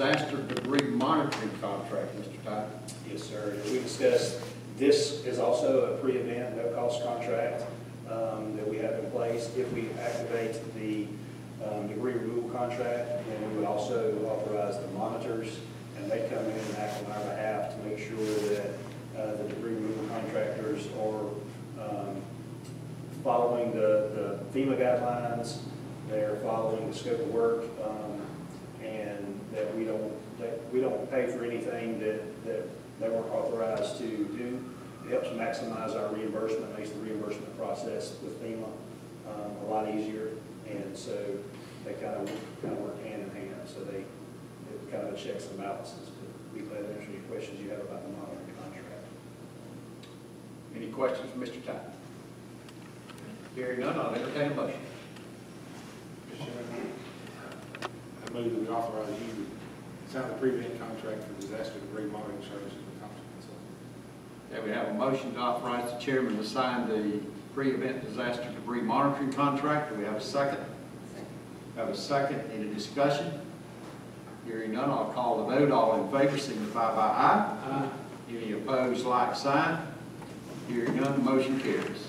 disaster debris monitoring contract, Mr. Todd. Yes, sir. We discussed, this is also a pre-event, no-cost contract um, that we have in place. If we activate the um, debris removal contract, then we would also authorize the monitors, and they come in and act on our behalf to make sure that uh, the debris removal contractors are um, following the the FEMA guidelines, they're following the scope of work, um, and that we don't, that we don't pay for anything that, that they weren't authorized to do. It helps maximize our reimbursement, makes the reimbursement process with FEMA um, a lot easier, and so they kind of, kind of work hand in hand, so they, it kind of checks and balances. But Be glad to answer any questions you have about the monitoring contract. Any questions for Mr. Todd? Hearing none, I'll entertain a motion. Mr. Chairman, I move that we authorize you to sign the pre-event contract for disaster debris monitoring services with Thompson Consulting. Okay, we have a motion to authorize the chairman to sign the pre-event disaster debris monitoring contract. Do we have a second? Have a second, any discussion? Hearing none, I'll call the vote. All in favor signify by aye. Any opposed, like sign. Hearing none, the motion carries.